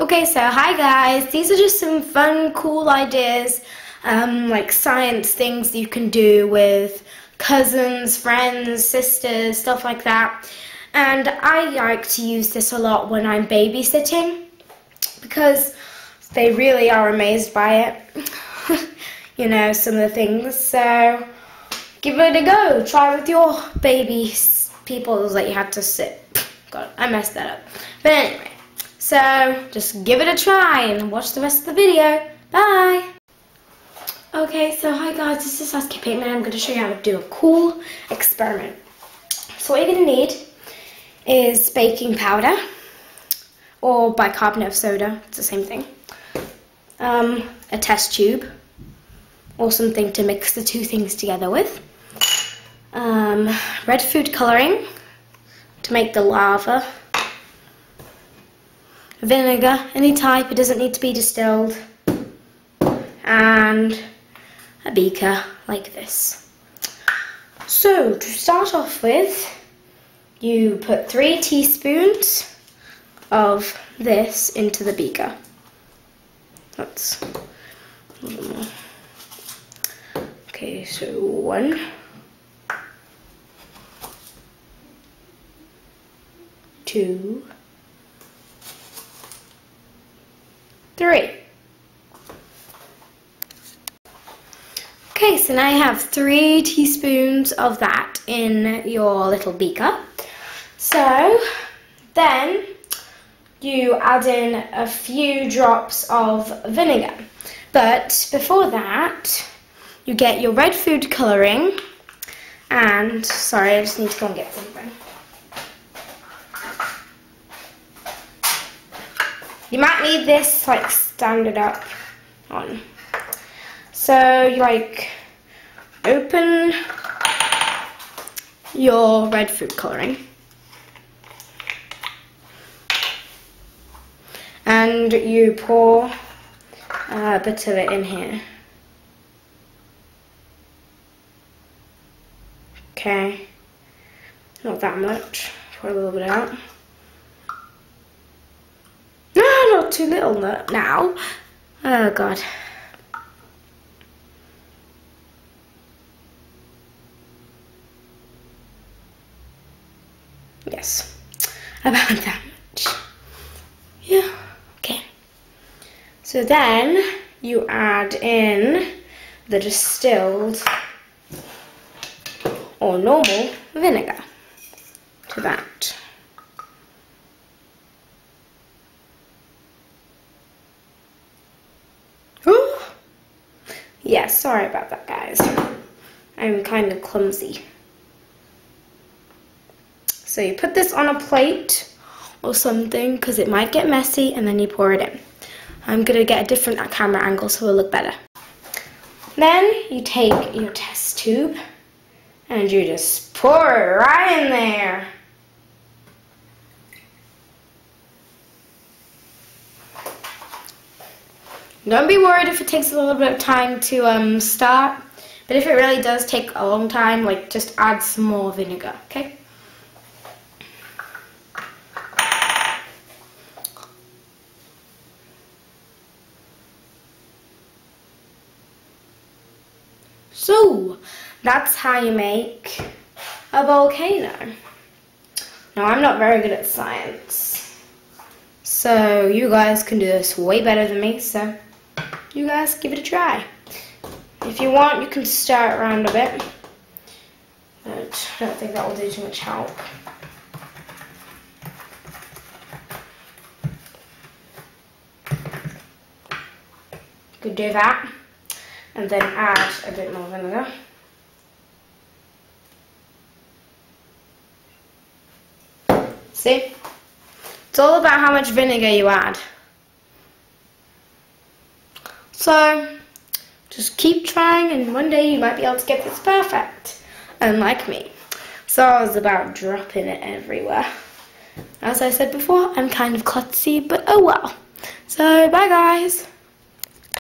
Okay, so hi guys. These are just some fun, cool ideas, um, like science things you can do with cousins, friends, sisters, stuff like that. And I like to use this a lot when I'm babysitting because they really are amazed by it. you know, some of the things. So give it a go. Try with your baby people that you have to sit. God, I messed that up. But anyway, so just give it a try and watch the rest of the video. Bye. Okay, so hi guys, this is Saskia Pateman. I'm going to show you how to do a cool experiment. So what you're going to need is baking powder or bicarbonate of soda, it's the same thing. Um, a test tube or something to mix the two things together with. Um, red food colouring to make the lava. Vinegar, any type, it doesn't need to be distilled. And a beaker like this. So to start off with, you put three teaspoons of this into the beaker. That's Okay, so one. Two. Three. Okay, so now you have three teaspoons of that in your little beaker. So then you add in a few drops of vinegar. But before that, you get your red food colouring and, sorry, I just need to go and get something. You might need this like standard up on. So you like open your red food colouring. And you pour a bit of it in here. Okay, not that much, pour a little bit out. No, not too little now. Oh god. Yes, about that much. Yeah, okay. So then you add in the distilled or normal vinegar to that. Yeah, sorry about that, guys. I'm kind of clumsy. So you put this on a plate or something because it might get messy and then you pour it in. I'm going to get a different camera angle so it'll look better. Then you take your test tube and you just pour it right in there. Don't be worried if it takes a little bit of time to um, start, but if it really does take a long time, like just add some more vinegar, okay? So, that's how you make a volcano. Now, I'm not very good at science, so you guys can do this way better than me, so you guys give it a try. If you want, you can stir it around a bit, but I don't think that will do too much help. You could do that and then add a bit more vinegar. See? It's all about how much vinegar you add. So, just keep trying and one day you might be able to get this perfect, unlike me. So I was about dropping it everywhere. As I said before, I'm kind of klutzy, but oh well. So, bye guys.